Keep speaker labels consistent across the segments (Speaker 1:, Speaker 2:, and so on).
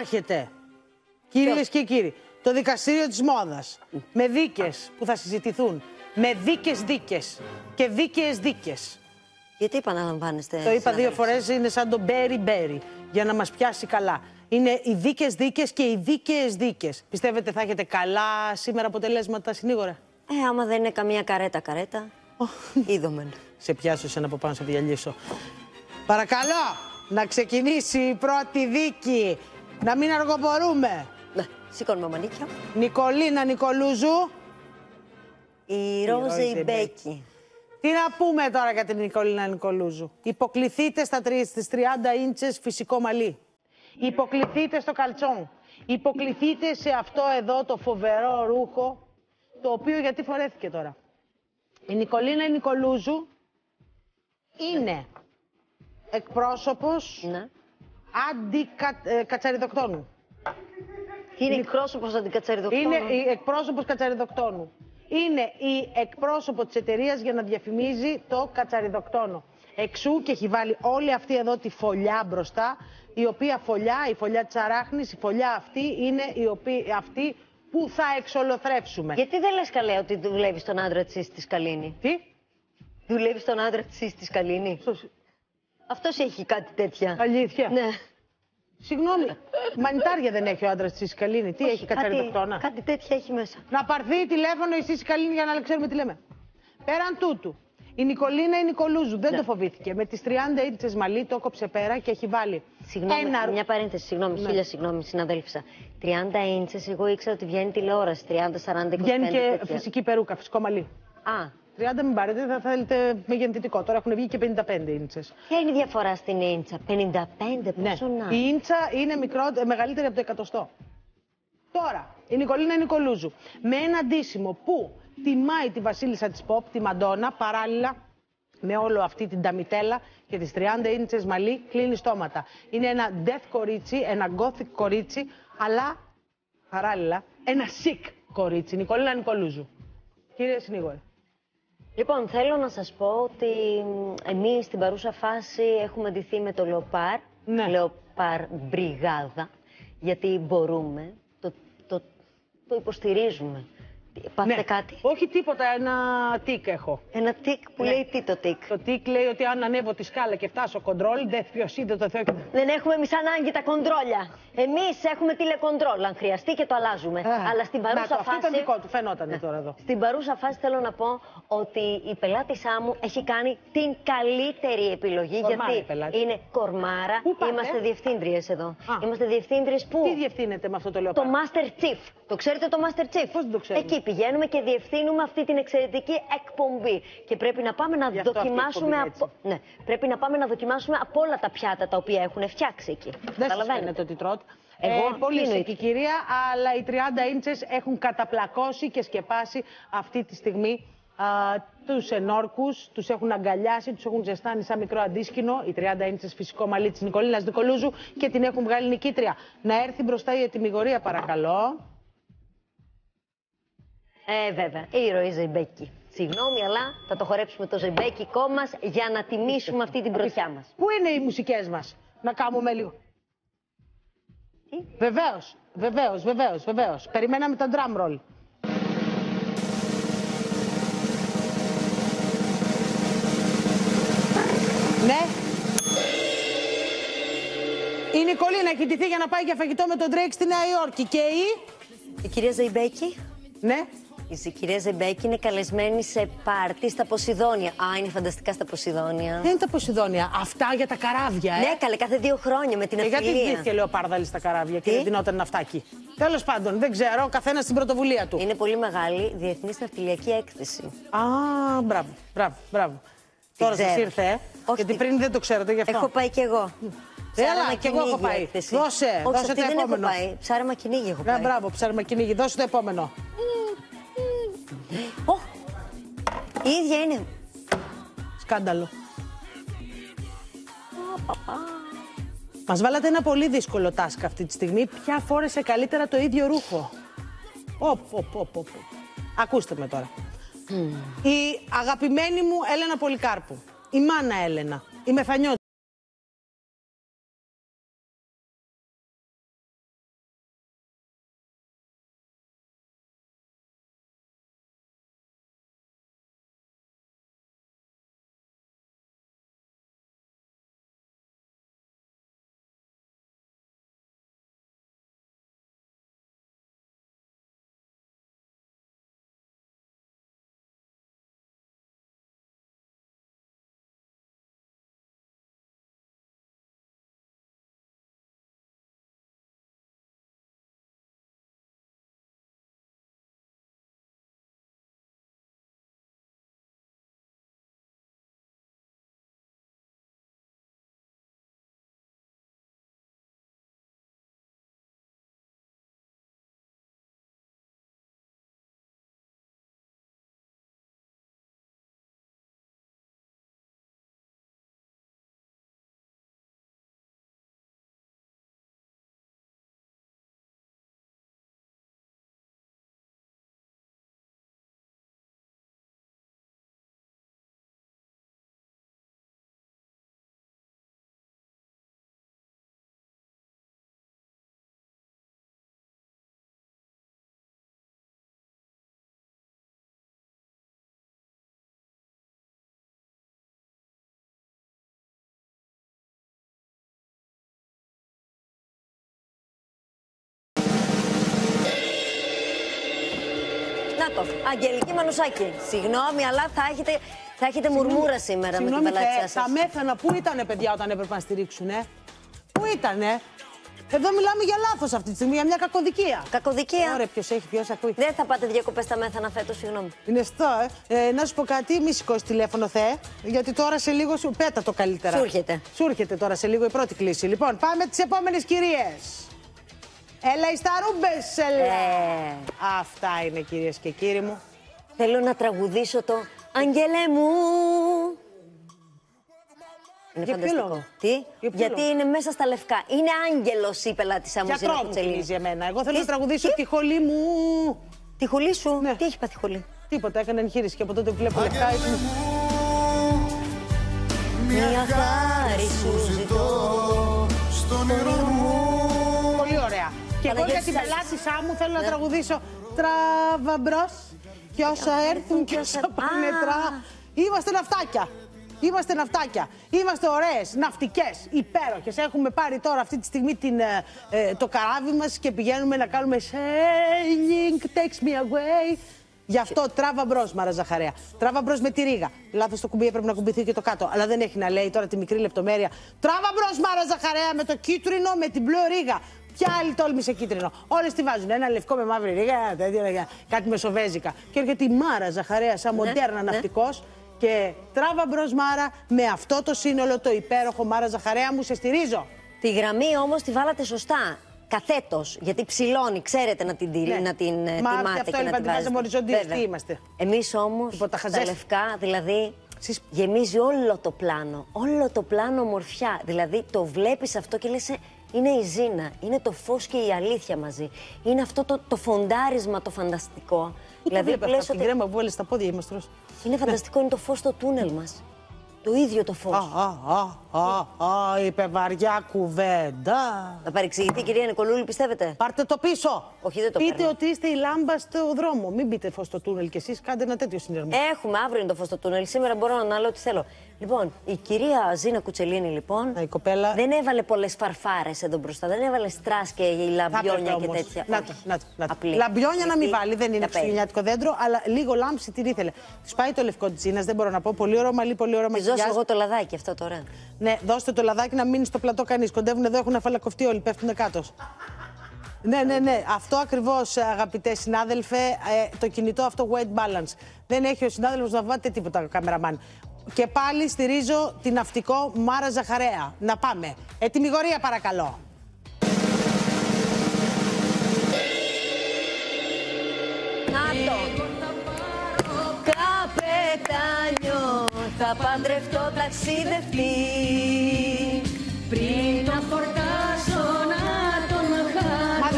Speaker 1: Άρχεται. Κυρίες και κύριοι, το δικαστήριο της μόδας με δίκες που θα συζητηθούν, με δίκες δίκες και δίκαιες δίκες.
Speaker 2: Γιατί επαναλαμβάνεστε.
Speaker 1: Το είπα δύο φορές, είναι σαν το μπέρι μπέρι, για να μας πιάσει καλά. Είναι οι δίκες δίκες και οι δίκαιες δίκες. Πιστεύετε θα έχετε καλά σήμερα αποτελέσματα συνήγορα;
Speaker 2: Ε, άμα δεν είναι καμία καρέτα καρέτα, είδομεν.
Speaker 1: Σε πιάσω εσένα από πάνω, σε διαλύσω. Παρακαλώ, να ξεκινήσει η πρώτη δίκη. Να μην αργοπορούμε.
Speaker 2: Ναι, σηκώνουμε μανίκια.
Speaker 1: Νικολίνα Νικολούζου.
Speaker 2: Η Ρόζε Ιμπέκη.
Speaker 1: Τι να πούμε τώρα για την Νικολίνα Νικολούζου; Υποκληθείτε στα τρι- στις 30 ίντσες φυσικό μαλλί. Υποκληθείτε στο καλτσόν. Υποκληθείτε σε αυτό εδώ το φοβερό ρούχο, το οποίο γιατί φορέθηκε τώρα. Η Νικολίνα Νικολούζου είναι εκπρόσωπος
Speaker 2: Ναι.
Speaker 1: αντικατσαριδοκτόνου.
Speaker 2: Είναι εκπρόσωπος αντικατσαριδοκτόνου.
Speaker 1: Είναι η εκπρόσωπος Κατσαριδοκτόνου. Είναι η εκπρόσωπος της εταιρείας για να διαφημίζει το Κατσαριδοκτόνο. Εξού και έχει βάλει όλη αυτή εδώ τη φωλιά μπροστά, η οποία φωλιά, η φωλιά της αράχνης, η φωλιά αυτή είναι η οποία, αυτή που θα εξολοθρεύσουμε.
Speaker 2: Γιατί δεν λες καλέ ότι δουλεύεις στον άντρα της της Καλίνη;
Speaker 1: Τι;
Speaker 2: Δουλεύεις στον άντρα της της Καλίνη;
Speaker 1: Σως-
Speaker 2: Αυτός έχει κάτι τέτοια.
Speaker 1: Αλήθεια;
Speaker 2: Ναι.
Speaker 1: Συγγνώμη, μανιτάρια δεν έχει ο άντρας της Σκαλίνη. Τι έχει
Speaker 2: Κάτι,
Speaker 1: Κατσαριδοκτόνα.
Speaker 2: κάτι τέτοια έχει μέσα.
Speaker 1: Να πάρθει τηλέφωνο η Σύση Καλίνη για να ξέρουμε τι λέμε. Πέραν τούτου, η Νικολίνα η Νικολούζου δεν
Speaker 2: Ναι.
Speaker 1: το φοβήθηκε. Με τις 30 ίντσε μαλλί το κόψε πέρα και έχει βάλει.
Speaker 2: Συγγνώμη,
Speaker 1: ένα...
Speaker 2: μια παρένθεση, συγγνώμη,
Speaker 1: Ναι.
Speaker 2: χίλια συγγνώμη, συναδέλφισσα. 30 ίντσες, εγώ ήξερα ότι βγαίνει τηλεόραση. 30, 40, 25.
Speaker 1: Βγαίνει και
Speaker 2: τέτοια.
Speaker 1: φυσική περούκα, φυσικό μαλλί.
Speaker 2: Α,
Speaker 1: 30 μην πάρετε, θα θέλετε με γεννητικό. Τώρα έχουν βγει και 55 ίντσες.
Speaker 2: ποια είναι η διαφορά στην ίντσα; 55, πόσο να.
Speaker 1: Ναι. Η ίντσα είναι μικρό, ε, μεγαλύτερη από το εκατοστό. Τώρα, η Νικολίνα Νικολούζου με ένα ντύσιμο που τιμάει τη βασίλισσα της pop, τη Μαντόνα, παράλληλα με όλο αυτή την ταμιτέλα και τις 30 ίντσες μαλλί, κλείνει στόματα. Είναι ένα death κορίτσι, ένα gothic κορίτσι, αλλά παράλληλα ένα chic κορίτσι. Νικολίνα Νικολούζου. Κύριε Συνήγορε.
Speaker 2: Λοιπόν, θέλω να σας πω ότι εμείς στην παρούσα φάση έχουμε ντυθεί με το Λεοπάρ,
Speaker 1: Ναι.
Speaker 2: Λεοπάρ Μπριγάδα, γιατί μπορούμε, το, το, το υποστηρίζουμε. Πάτε κάτι;
Speaker 1: Όχι τίποτα, ένα τικ έχω.
Speaker 2: Ένα τικ που
Speaker 1: Ναι.
Speaker 2: λέει τι το τικ;
Speaker 1: Το τικ λέει ότι αν ανέβω τη σκάλα και φτάσω κοντρόλ, δεν ποιος είδε το Θεό. και-
Speaker 2: Δεν έχουμε εμείς ανάγκη τα κοντρόλια. Εμείς έχουμε τηλεκοντρόλ. Αν χρειαστεί και το αλλάζουμε.
Speaker 1: Α,
Speaker 2: Αλλά στην
Speaker 1: να το,
Speaker 2: παρούσα
Speaker 1: αυτό
Speaker 2: φάση.
Speaker 1: ήταν δικό του, φαινόταν τώρα εδώ.
Speaker 2: Στην παρούσα φάση θέλω να πω ότι η πελάτησά μου έχει κάνει την καλύτερη επιλογή.
Speaker 1: Κορμάρα η
Speaker 2: γιατί
Speaker 1: πελάτη.
Speaker 2: είναι κορμάρα.
Speaker 1: Πού πάτε;
Speaker 2: Είμαστε διευθύντριες εδώ.
Speaker 1: Α.
Speaker 2: Είμαστε διευθύντριες που.
Speaker 1: Τι διευθύνεται με αυτό το λέω
Speaker 2: Το Master Chief. Το ξέρετε το Master Chief;
Speaker 1: Πώς δεν το ξέρουμε;
Speaker 2: Εκεί πηγαίνουμε και διευθύνουμε αυτή την εξαιρετική εκπομπή. Και πρέπει να πάμε να
Speaker 1: Γι' αυτό αυτή η
Speaker 2: δοκιμάσουμε.
Speaker 1: εκπομπή είναι
Speaker 2: Από... Ναι, πρέπει να πάμε να δοκιμάσουμε από όλα τα πιάτα τα οποία έχουν φτιάξει εκεί.
Speaker 1: Δεν σας
Speaker 2: Καταλαβαίνετε.
Speaker 1: φαίνεται ότι τρώτε.
Speaker 2: Εγώ,
Speaker 1: ε, πολύ
Speaker 2: τι
Speaker 1: σικ
Speaker 2: εννοείται.
Speaker 1: η κυρία, αλλά οι 30 ίντσες έχουν καταπλακώσει και σκεπάσει αυτή τη στιγμή α, τους ενόρκους, τους έχουν αγκαλιάσει, τους έχουν ζεστάνει σαν μικρό αντίσκηνο, οι 30 ίντσες φυσικό μαλλί της Νικολίνας Νικολούζου και την έχουν βγάλει νικήτρια. Να έρθει μπροστά η ετοιμιγορία παρακαλώ.
Speaker 2: Ε, βέβαια. Η ροή Ζεϊμπέκη. Συγγνώμη, αλλά θα το χορέψουμε το Ζεϊμπέκικό μας για να τιμήσουμε αυτή την πρωτιά μας.
Speaker 1: Πού είναι οι μουσικές μας, να κάνουμε λίγο.
Speaker 2: Τι;
Speaker 1: Βεβαίως, βεβαίως, βεβαίως, βεβαίως. Περιμέναμε τα drum roll. Ναι. Η Νικολίνα έχει ντυθεί για να πάει για φαγητό με τον Drake στη Νέα Υόρκη. Και η...
Speaker 2: Η κυρία Ζεϊμπέκη.
Speaker 1: Ναι.
Speaker 2: Η κυρία Ζεϊμπέκη είναι καλεσμένη σε πάρτι στα Ποσειδόνια. Α, είναι φανταστικά στα Ποσειδόνια.
Speaker 1: Δεν είναι τα Ποσειδόνια. Αυτά για τα καράβια, ε.
Speaker 2: Ναι, καλέ, κάθε δύο χρόνια με την
Speaker 1: Και γιατί
Speaker 2: αφιλία.
Speaker 1: ντύθηκε λεοπάρδαλη στα καράβια και
Speaker 2: Τι;
Speaker 1: δεν δινόταν ναυτάκι. Τέλος πάντων, δεν ξέρω, ο καθένας στην πρωτοβουλία του.
Speaker 2: Είναι πολύ μεγάλη διεθνής ναυτιλιακή έκθεση.
Speaker 1: Α, μπράβο, μπράβο, μπράβο. Τώρα σας
Speaker 2: ξέρω.
Speaker 1: ήρθε, ε.
Speaker 2: Όχι,
Speaker 1: Γιατί
Speaker 2: τι-
Speaker 1: πριν δεν το ξέρετε γι' αυτό.
Speaker 2: Έχω πάει κι εγώ.
Speaker 1: Έλα,
Speaker 2: Ψάρεμα
Speaker 1: κι εγώ έχω
Speaker 2: κυνήγι
Speaker 1: πάει.
Speaker 2: έκθεση.
Speaker 1: Δώσε,
Speaker 2: Όχι,
Speaker 1: δώσε
Speaker 2: σε αυτή
Speaker 1: το
Speaker 2: δεν
Speaker 1: επόμενο.
Speaker 2: έχω πάει. Ψάρεμα κυνήγι έχω
Speaker 1: Ναι,
Speaker 2: πάει.
Speaker 1: μπράβο, ψάρμα κυνήγι. Δώσε το επόμενο.
Speaker 2: Ω, η ίδια είναι.
Speaker 1: Σκάνδαλο. Μας βάλατε ένα πολύ δύσκολο τάσκ αυτή τη στιγμή. Ποια φόρεσε καλύτερα το ίδιο ρούχο; Οπ, οπ, οπ, οπ. Ακούστε με τώρα. Η αγαπημένη μου Έλενα Πολυκάρπου. Η μάνα Έλενα. Η Μεθανιώτη.
Speaker 2: Να το. Αγγελική Μανουσάκη. Συγγνώμη, αλλά θα έχετε, θα έχετε μουρμούρα σήμερα με την
Speaker 1: Συγγνώμη,
Speaker 2: πελάτησά
Speaker 1: Θεέ,
Speaker 2: σας.
Speaker 1: τα μέθανα πού ήτανε, παιδιά, όταν έπρεπε να στηρίξουν, ε; Πού ήτανε; Εδώ μιλάμε για λάθος αυτή τη στιγμή, για μια κακοδικία.
Speaker 2: Κακοδικία.
Speaker 1: Ωραία, ποιος έχει, ποιος ακούει.
Speaker 2: Δεν θα πάτε διακοπές στα μέθανα φέτος, συγγνώμη.
Speaker 1: Είναι στο, ε. ε. Να σου πω κάτι, μη σηκώσεις τηλέφωνο, Θεέ. Γιατί τώρα σε λίγο σου πέτα το καλύτερα.
Speaker 2: Σου έρχεται.
Speaker 1: Σου έρχεται τώρα σε λίγο η πρώτη κλίση. Λοιπόν, πάμε τις επόμενες κυρίες. Έλα, οι σταρούμπε, έλα.
Speaker 2: Ε.
Speaker 1: Αυτά είναι κυρίες και κύριοι μου.
Speaker 2: Θέλω να τραγουδήσω το Αγγελέ μου. Είναι
Speaker 1: Για ποιο
Speaker 2: φανταστικό.
Speaker 1: λόγο;
Speaker 2: Τι;
Speaker 1: Για ποιο
Speaker 2: Γιατί
Speaker 1: λόγο;
Speaker 2: είναι μέσα στα λευκά. Είναι άγγελος η πελάτησά μου,
Speaker 1: Για
Speaker 2: Ζήνα
Speaker 1: τρόμο
Speaker 2: Κουτσελίνη.
Speaker 1: θυμίζει εμένα. Εγώ θέλω
Speaker 2: Τι-
Speaker 1: να τραγουδήσω
Speaker 2: τι;
Speaker 1: τη χολή μου.
Speaker 2: Τη χολή σου;
Speaker 1: Ναι.
Speaker 2: Τι έχει πάθει χολή;
Speaker 1: Τίποτα, έκανα εγχείρηση και από τότε που βλέπω λεφτά. έτσι-
Speaker 2: Μια χάρη σου ζητώ.
Speaker 3: στον όνειρο μου
Speaker 1: Πολύ ωραία. Και εγώ
Speaker 2: Παναγιώτη
Speaker 1: για την
Speaker 2: σας-
Speaker 1: πελάτησά μου θέλω να
Speaker 2: Ναι.
Speaker 1: τραγουδήσω τράβα μπρος. Και όσα έρθουν και όσα πάνε
Speaker 2: Α.
Speaker 1: τρά. Είμαστε ναυτάκια. Είμαστε ναυτάκια. Είμαστε ωραίες, ναυτικές, υπέροχες. Έχουμε πάρει τώρα αυτή τη στιγμή την, ε, ε, το καράβι μας και πηγαίνουμε να κάνουμε sailing, takes me away. Γι' αυτό τράβα μπρος, Μάρα Ζαχαρέα. Τράβα μπρος με τη ρίγα. Λάθος το κουμπί έπρεπε να κουμπιθεί και το κάτω. Αλλά δεν έχει να λέει τώρα τη μικρή λεπτομέρεια. Τράβα μπρος, Μάρα Ζαχαρέα με το κίτρινο, με την μπλε ρίγα. Ποια άλλη τόλμησε κίτρινο. Όλες τη βάζουν. Ένα λευκό με μαύρη ρίγα, ένα τέτοιο, ένα- κάτι μεσοβέζικα. Και έρχεται η Μάρα Ζαχαρέας, σαν μοντέρνα
Speaker 2: ναι.
Speaker 1: ναυτικός. Και τράβα μπρος, Μάρα, με αυτό το σύνολο το υπέροχο Μάρα Ζαχαρέα μου, σε στηρίζω.
Speaker 2: Τη γραμμή όμως τη βάλατε σωστά. Καθέτος. Γιατί ψηλώνει, ξέρετε να την, τηρεί-
Speaker 1: Ναι.
Speaker 2: να την ε,
Speaker 1: Μα
Speaker 2: τιμάτε
Speaker 1: αυτό
Speaker 2: και
Speaker 1: είπα,
Speaker 2: να
Speaker 1: τη
Speaker 2: την
Speaker 1: βάζαμε
Speaker 2: βάζετε.
Speaker 1: οριζόντιες,
Speaker 2: Βέβαια.
Speaker 1: τι είμαστε.
Speaker 2: Εμείς όμως
Speaker 1: Τίποτα,
Speaker 2: τα
Speaker 1: χαζές.
Speaker 2: λευκά, δηλαδή.
Speaker 1: Εσείς-
Speaker 2: Γεμίζει όλο το πλάνο. Όλο το πλάνο ομορφιά. Δηλαδή το βλέπεις αυτό και λες. Είναι η Ζήνα, είναι το φως και η αλήθεια μαζί. Είναι αυτό το, το φοντάρισμα το φανταστικό.
Speaker 1: Πού τα βλέπει
Speaker 2: λες
Speaker 1: αυτά, την
Speaker 2: ότι
Speaker 1: κρέμα που βάλε στα πόδια μα τρως.
Speaker 2: είναι φανταστικό, είναι το φως στο τούνελ μας. Το ίδιο το φως.
Speaker 1: Α, α, α, α, α, είπε βαριά κουβέντα.
Speaker 2: Θα παρεξηγηθεί η κυρία Νικολούλη, πιστεύετε;
Speaker 1: Πάρτε το πίσω.
Speaker 2: Όχι, δεν το
Speaker 1: Πείτε
Speaker 2: παίρνω.
Speaker 1: ότι είστε η λάμπα στο δρόμο. Μην μπείτε φως στο τούνελ κι εσείς, κάντε ένα τέτοιο συνειρμό.
Speaker 2: Έχουμε αύριο είναι το φως στο τούνελ. Σήμερα μπορώ να λέω ό,τι θέλω. Λοιπόν, η κυρία Ζήνα Κουτσελίνη, λοιπόν.
Speaker 1: Α, η κοπέλα-
Speaker 2: Δεν έβαλε πολλές φαρφάρες εδώ μπροστά. Δεν έβαλε στρά και
Speaker 1: Θα
Speaker 2: λαμπιόνια
Speaker 1: έπρεπε
Speaker 2: και
Speaker 1: όμως.
Speaker 2: τέτοια.
Speaker 1: Να
Speaker 2: Όχι.
Speaker 1: το, να το, να το.
Speaker 2: Απλή.
Speaker 1: Λαμπιόνια να μην
Speaker 2: Γιατί
Speaker 1: βάλει, δεν είναι
Speaker 2: τα παίρνει.
Speaker 1: χριστουγεννιάτικο δέντρο, αλλά λίγο λάμψη την ήθελε. Της πάει το λευκό της Τζίνας, δεν μπορώ να πω. Πολύ ωραίο μαλλί, πολύ ωραίο
Speaker 2: Της δώσω
Speaker 1: μακιγιάζ.
Speaker 2: εγώ το λαδάκι αυτό τώρα.
Speaker 1: Ναι, δώστε το λαδάκι να μείνει στο πλατό κανείς. Κοντεύουν εδώ, έχουν αφαλακοφτεί όλοι, πέφτουν κάτω. Ναι, ναι, ναι. Αυτό ακριβώς, αγαπητέ συνάδελφε, ε, το κινητό αυτό weight balance. Δεν έχει ο συνάδελφος να βάλετε τίποτα, καμεραμάν. Και πάλι στηρίζω την ναυτικό Μάρα Ζαχαρέα. Να πάμε. Έτοιμη γορία, παρακαλώ.
Speaker 2: Να το. Καπετάνιο, θα παντρευτώ ταξιδευτή. Πριν να φορτάσω να τον χάρω.
Speaker 1: Μα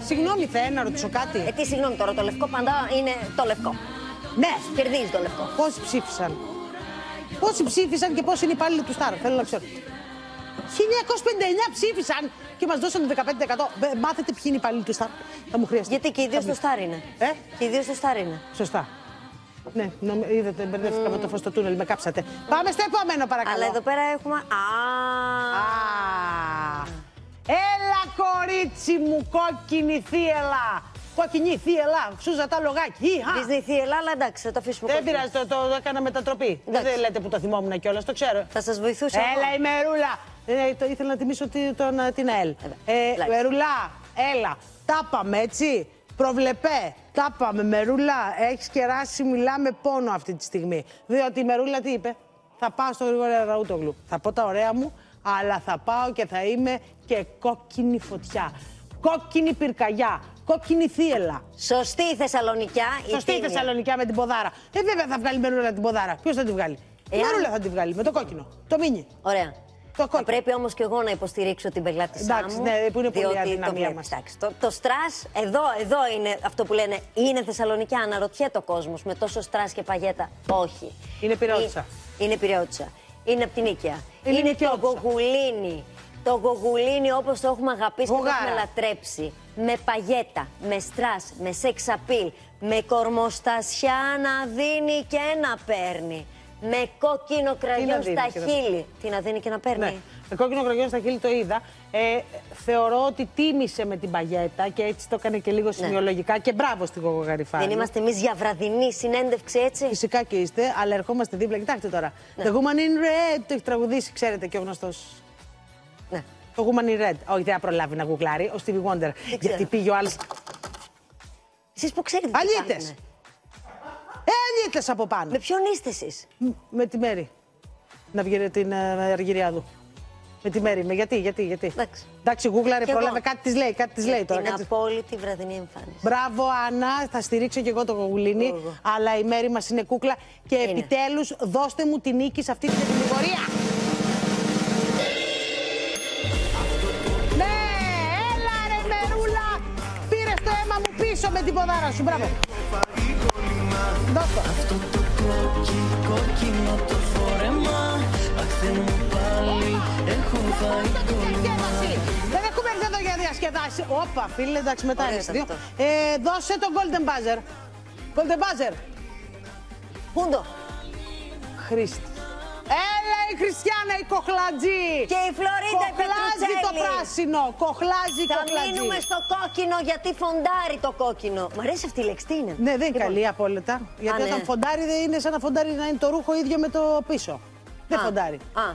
Speaker 1: 15. Συγγνώμη, Θεέ, να ρωτήσω κάτι.
Speaker 2: Ε, τι συγγνώμη τώρα, το λευκό παντά είναι το λευκό.
Speaker 1: Ναι.
Speaker 2: Κερδίζει το λευκό.
Speaker 1: Πόσοι ψήφισαν; Πόσοι ψήφισαν και πόσοι είναι οι υπάλληλοι του Σταρ. Θέλω να ξέρω. 1959 ψήφισαν και μας δώσαν το 15%. Μπε, Μάθετε ποιοι είναι οι υπάλληλοι του Σταρ. Θα μου χρειαστεί.
Speaker 2: Γιατί και οι δύο
Speaker 1: Θα
Speaker 2: στο
Speaker 1: μου-
Speaker 2: στάρ είναι.
Speaker 1: Ε;
Speaker 2: Και οι δύο στο στάρ είναι.
Speaker 1: Σωστά. Ναι, νομ- είδατε, μπερδεύτηκα με το φως στο τούνελ, με κάψατε. Πάμε στο επόμενο, παρακαλώ.
Speaker 2: Αλλά εδώ πέρα έχουμε. Α,
Speaker 1: Α, Έλα, κορίτσι μου, κόκκινη θύελα. Κόκκινη θύελα, ξούζα τα λογάκι. Ιχα.
Speaker 2: Disney θύελα, αλλά εντάξει, θα το αφήσουμε
Speaker 1: Δεν
Speaker 2: κόκκινο.
Speaker 1: πειράζει, το, το, το έκανα μετατροπή.
Speaker 2: Εντάξει.
Speaker 1: Δεν λέτε που το θυμόμουν κιόλας, το ξέρω.
Speaker 2: Θα σας βοηθούσα.
Speaker 1: Έλα
Speaker 2: εγώ.
Speaker 1: η Μερούλα. Ε, το, ήθελα να τιμήσω τη- τον, ε, την ΑΕΛ. Ε,
Speaker 2: εντάξει.
Speaker 1: Μερούλα, έλα. Τα πάμε έτσι. Προβλεπέ. Τα πάμε. Μερούλα, έχεις κεράσει, μιλάμε πόνο αυτή τη στιγμή. Διότι η Μερούλα τι είπε; Θα πάω στο Γρηγόρη Ραούτογλου. Θα πω τα ωραία μου, αλλά θα πάω και θα είμαι και κόκκινη φωτιά. Κόκκινη πυρκαγιά. Κόκκινη θύελα.
Speaker 2: Σωστή η Θεσσαλονικιά. η
Speaker 1: Σωστή η
Speaker 2: τίμια.
Speaker 1: Θεσσαλονικιά με την ποδάρα. Ε, βέβαια θα βγάλει η Μερούλα την ποδάρα. Ποιος θα τη βγάλει; Η
Speaker 2: Εάν-
Speaker 1: Μερούλα θα τη βγάλει με το κόκκινο. Το μίνι.
Speaker 2: Ωραία.
Speaker 1: Το
Speaker 2: Θα
Speaker 1: κόκκινο.
Speaker 2: πρέπει όμως και εγώ να υποστηρίξω την πελάτησά
Speaker 1: Εντάξει,
Speaker 2: μου.
Speaker 1: ναι, που είναι πολύ
Speaker 2: διότι
Speaker 1: αδυναμία
Speaker 2: το βλέπεις,
Speaker 1: μας.
Speaker 2: εντάξει, Το, το στρας, εδώ, εδώ είναι αυτό που λένε, είναι Θεσσαλονικιά, αναρωτιέται ο κόσμος με τόσο στρας και παγέτα. Όχι.
Speaker 1: Είναι πυραώτισσα.
Speaker 2: Ε, Είναι πυραώτισσα. Είναι από την Νίκαια.
Speaker 1: Είναι
Speaker 2: Είναι, το
Speaker 1: νοικιώτισσα.
Speaker 2: γογουλίνι. Το γογουλίνι όπως το έχουμε αγαπήσει και το
Speaker 1: Γογάρα.
Speaker 2: έχουμε λατρέψει. Με παγέτα, με στρας, με σεξ appeal, με κορμοστασιά να δίνει και να παίρνει. Με κόκκινο κραγιόν
Speaker 1: δίνει
Speaker 2: στα
Speaker 1: και να-
Speaker 2: χείλη. Τι να δίνει και να παίρνει.
Speaker 1: Ναι. Με κόκκινο κραγιόν στα χείλη το είδα. Ε, θεωρώ ότι τίμησε με την παγέτα και έτσι το έκανε και λίγο σημειολογικά. Και μπράβο στην Γογογαριφάνη.
Speaker 2: Ναι. Δεν είμαστε εμείς για βραδινή συνέντευξη έτσι;
Speaker 1: Φυσικά και είστε, αλλά ερχόμαστε δίπλα. Κοιτάξτε τώρα.
Speaker 2: Ναι.
Speaker 1: The Woman in Red το έχει τραγουδήσει, ξέρετε και ο γνωστός.
Speaker 2: Ναι.
Speaker 1: Το Woman in Red. Όχι, δεν θα προλάβει να γουγκλάρει. Ο Stevie Wonder. Γιατί
Speaker 2: ξέρω.
Speaker 1: πήγε ο άλλος.
Speaker 2: Εσείς που ξέρετε τι
Speaker 1: Αλίτε!
Speaker 2: Κάνουνε.
Speaker 1: Ε, αλίτε από πάνω.
Speaker 2: Με ποιον είστε εσείς;
Speaker 1: Μ, Με τη Μέρη. Να βγει την ε, Αργυριάδου. Με τη Μέρη. Με γιατί, γιατί, γιατί.
Speaker 2: Εντάξει.
Speaker 1: Εντάξει, γούγλαρε,
Speaker 2: Κι εγώ.
Speaker 1: πρόλαβε κάτι της λέει. Κάτι της λέει τώρα.
Speaker 2: Την
Speaker 1: κάτι της-
Speaker 2: απόλυτη βραδινή εμφάνιση.
Speaker 1: Μπράβο, Άννα. Θα στηρίξω και εγώ το γογουλίνι.
Speaker 2: Εγώ.
Speaker 1: Αλλά η Μέρη μας είναι κούκλα. Και
Speaker 2: Είναι.
Speaker 1: επιτέλους δώστε μου τη νίκη σε αυτή την κατηγορία. Ναι, έλα ρε Μερούλα. Πήρες το αίμα μου πίσω με την ποδάρα σου. Μπράβο. Δώσ' το.
Speaker 3: Αυτό το κόκκι, κόκκινο το φόρεμα Αχ Θεέ μου πάλι έχω φάει
Speaker 1: Διασκέδαση. Δεν έχουμε έρθει εδώ για διασκεδάση. Όπα, φίλε, εντάξει, μετά
Speaker 2: Ωραίο
Speaker 1: είναι
Speaker 2: ήταν
Speaker 1: δύο.
Speaker 2: αυτό.
Speaker 1: Ε, δώσε το golden buzzer. Golden buzzer.
Speaker 2: Πούντο.
Speaker 1: Χρήστη. Έλα η Χριστιανά η κοχλατζή.
Speaker 2: Και η Φλωρίντα
Speaker 1: Κοχλάζει το
Speaker 2: Πετρουτσέλη.
Speaker 1: πράσινο. Κοχλάζει
Speaker 2: Θα
Speaker 1: κοχλατζή.
Speaker 2: μείνουμε στο κόκκινο γιατί φοντάρει το κόκκινο. Μ' αρέσει αυτή η λέξη, τι είναι;
Speaker 1: Ναι, δεν είναι
Speaker 2: Λοιπόν,
Speaker 1: καλή απόλυτα. Γιατί
Speaker 2: ναι.
Speaker 1: όταν φοντάρει δεν είναι σαν να φοντάρει να είναι το ρούχο ίδιο με το πίσω. Δεν
Speaker 2: α,
Speaker 1: φοντάρει.
Speaker 2: Α,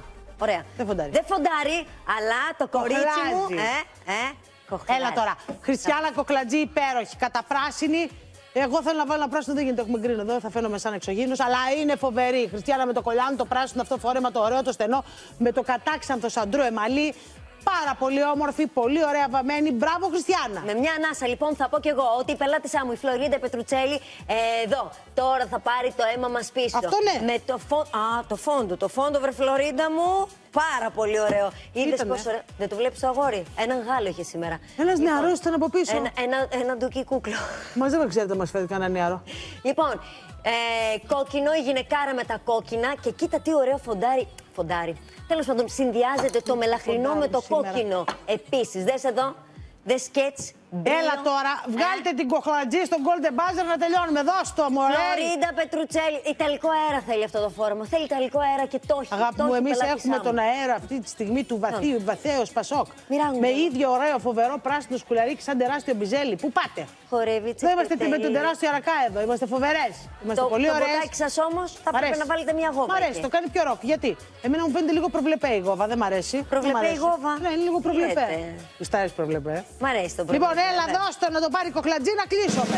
Speaker 2: ωραία.
Speaker 1: Δεν φοντάρει.
Speaker 2: Δεν φοντάρει, αλλά το κορίτσι μου.
Speaker 1: Κοχλάζει.
Speaker 2: Ε, ε, κοχλάζει.
Speaker 1: Έλα τώρα. Χριστιανά Κοκλατζή υπέροχη, καταπράσινη. Εγώ θέλω να βάλω ένα πράσινο, δεν γίνεται, έχουμε γκρίνο εδώ, θα φαίνομαι σαν εξωγήινος, αλλά είναι φοβερή. Η Χριστιανά με το κολλάνο, το πράσινο, αυτό φόρεμα, το ωραίο, το στενό, με το κατάξανθο σαντρού εμαλί. Πάρα πολύ όμορφη, πολύ ωραία βαμμένη. Μπράβο, Χριστιανά.
Speaker 2: Με μια ανάσα λοιπόν θα πω κι εγώ ότι η πελάτησά μου η Φλωρίντα Πετρουτσέλη ε, εδώ τώρα θα πάρει το αίμα μας πίσω.
Speaker 1: Αυτό ναι.
Speaker 2: Με το φόντο. Α, το φόντο. Το φόντο βρε Φλωρίντα μου. Πάρα πολύ ωραίο. Είδες
Speaker 1: Ήτανε.
Speaker 2: πόσο ωραίο. Δεν το βλέπεις το αγόρι; Έναν Γάλλο είχε σήμερα.
Speaker 1: Ένας νεαρός ήταν από πίσω.
Speaker 2: Ένα, ένα, ένα ντουκί κούκλο.
Speaker 1: Μα δεν με ξέρετε, μας φέρει κανένα νεαρό.
Speaker 2: Λοιπόν, ε, κόκκινο, η γυναικάρα με τα κόκκινα και κοίτα τι ωραίο φοντάρι. Φοντάρι. Τέλος πάντων, συνδυάζεται το μελαχρινό
Speaker 1: φοντάρι
Speaker 2: με το
Speaker 1: σήμερα.
Speaker 2: κόκκινο. Επίσης, δες εδώ, δες σκέτς.
Speaker 1: Έλα τώρα, βγάλτε την κοχλατζή στον Golden Buzzer να τελειώνουμε. Δώσ' το, μωρέ.
Speaker 2: Φλωρίντα Πετρουτσέλη. Ιταλικό αέρα θέλει αυτό το φόρμα. Θέλει ιταλικό αέρα και το έχει.
Speaker 1: Αγάπη
Speaker 2: το
Speaker 1: μου,
Speaker 2: έχει
Speaker 1: εμείς
Speaker 2: πελάτησά
Speaker 1: έχουμε
Speaker 2: μου.
Speaker 1: τον αέρα αυτή τη στιγμή του βαθύου, βαθέως Πασόκ.
Speaker 2: Μοιράγουμε.
Speaker 1: Με ίδιο ωραίο, φοβερό πράσινο σκουλαρίκι σαν τεράστιο μπιζέλι. Πού πάτε;
Speaker 2: Χορεύει
Speaker 1: Δεν είμαστε με τον τεράστιο αρακά εδώ. Είμαστε φοβερές. Είμαστε
Speaker 2: Το,
Speaker 1: πολύ
Speaker 2: το
Speaker 1: ωραίες.
Speaker 2: ποτάκι σας όμως θα πρέπει να βάλετε μια γόβα.
Speaker 1: Μ' αρέσει,
Speaker 2: εκεί.
Speaker 1: το κάνει πιο ροκ. Γιατί; Εμένα μου φαίνεται λίγο προβλεπέ η γόβα, δεν μ' αρέσει.
Speaker 2: Προβλεπέ
Speaker 1: Δεν μ'
Speaker 2: η
Speaker 1: αρέσει.
Speaker 2: γόβα.
Speaker 1: Ναι, είναι λίγο προβλεπέ.
Speaker 2: Λέτε.
Speaker 1: Γουστάρεις προβλεπέ.
Speaker 2: Μ' αρέσει το
Speaker 1: Λοιπόν,
Speaker 2: προβλέπε,
Speaker 1: έλα,
Speaker 2: βέβαια.
Speaker 1: δώσ' το να το πάρει η κοχλατζή να κλείσουμε.